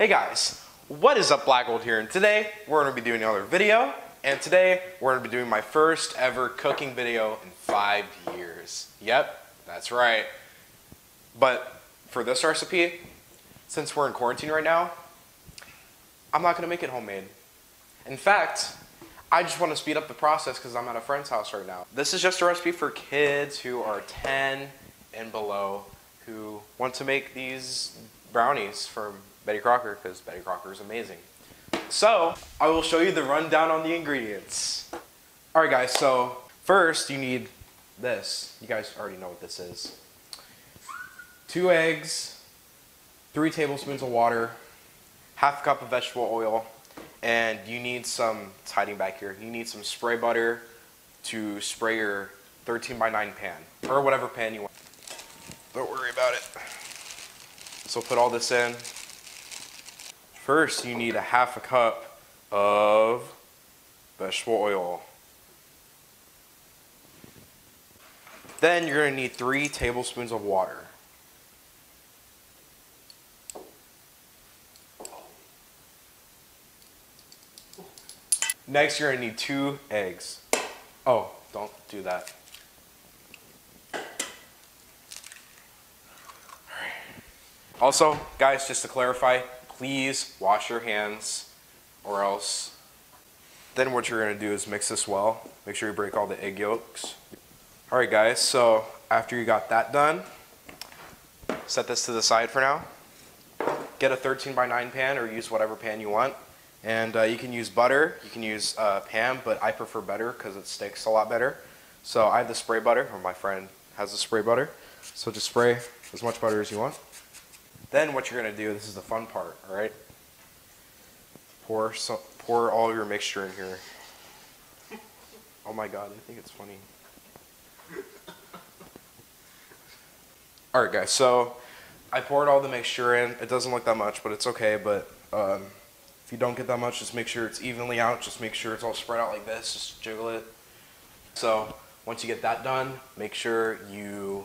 Hey guys, what is up Black Gold here and today we're to be doing another video and today we're to be doing my first ever cooking video in five years. Yep, that's right. But for this recipe, since we're in quarantine right now, I'm not going to make it homemade. In fact, I just want to speed up the process because I'm at a friend's house right now. This is just a recipe for kids who are 10 and below who want to make these brownies from Betty Crocker because Betty Crocker is amazing. So, I will show you the rundown on the ingredients. Alright guys, so first you need this. You guys already know what this is. Two eggs, three tablespoons of water, half a cup of vegetable oil, and you need some, it's hiding back here, you need some spray butter to spray your 13 by 9 pan, or whatever pan you want. Don't worry about it. So put all this in. First, you need a half a cup of vegetable oil. Then you're to need three tablespoons of water. Next, you're to need two eggs. Oh, don't do that. Also, guys, just to clarify, please wash your hands or else. Then what you're gonna do is mix this well. Make sure you break all the egg yolks. All right, guys, so after you got that done, set this to the side for now. Get a 13 by 9 pan or use whatever pan you want. And uh, you can use butter, you can use uh, Pam, but I prefer butter because it sticks a lot better. So I have the spray butter, or my friend has the spray butter. So just spray as much butter as you want. Then what you're gonna do, this is the fun part, all right? Pour some, pour all your mixture in here. Oh my God, I think it's funny. All right, guys. So I poured all the mixture in. It doesn't look that much, but it's okay. But um, if you don't get that much, just make sure it's evenly out. Just make sure it's all spread out like this. Just jiggle it. So once you get that done, make sure you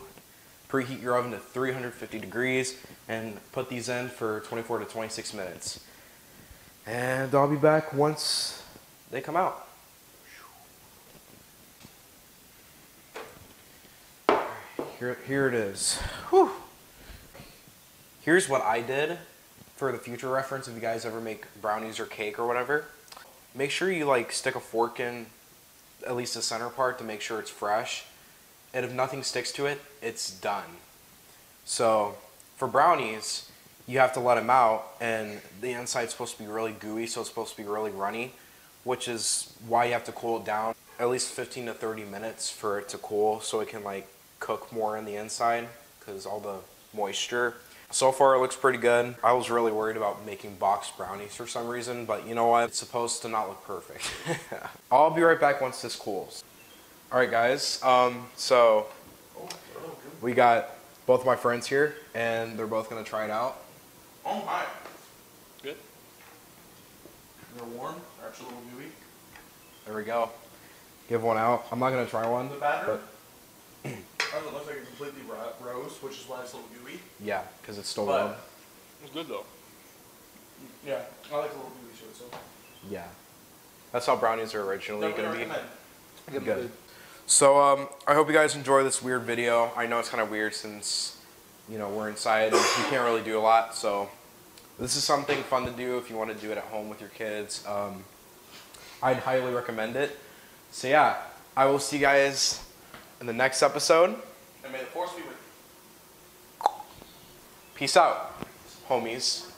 preheat your oven to 350 degrees and put these in for 24 to 26 minutes. And I'll be back once they come out. Here, here it is. Whew. Here's what I did for the future reference if you guys ever make brownies or cake or whatever. Make sure you like stick a fork in at least the center part to make sure it's fresh and if nothing sticks to it, it's done. So for brownies, you have to let them out, and the inside's supposed to be really gooey, so it's supposed to be really runny, which is why you have to cool it down at least 15 to 30 minutes for it to cool, so it can like cook more in the inside, because all the moisture. So far it looks pretty good. I was really worried about making box brownies for some reason, but you know what? It's supposed to not look perfect. I'll be right back once this cools. All right, guys. Um, so we got both my friends here, and they're both gonna try it out. Oh my. Good. They're warm. They're actually a little gooey. There we go. Give one out. I'm not gonna try one. The batter. but it looks like it completely ro- rose, which is why it's a little gooey. yeah, because it's still But- warm. It's good though. Yeah, I like a little gooey shit. So Yeah. That's how brownies are originally definitely gonna be. recommend. Good. So um, I hope you guys enjoy this weird video. I know it's kind of weird since you know we're inside and we can't really do a lot. So this is something fun to do if you want to do it at home with your kids. Um, I'd highly recommend it. So yeah, I will see you guys in the next episode. And may the force be with you. Peace out, homies.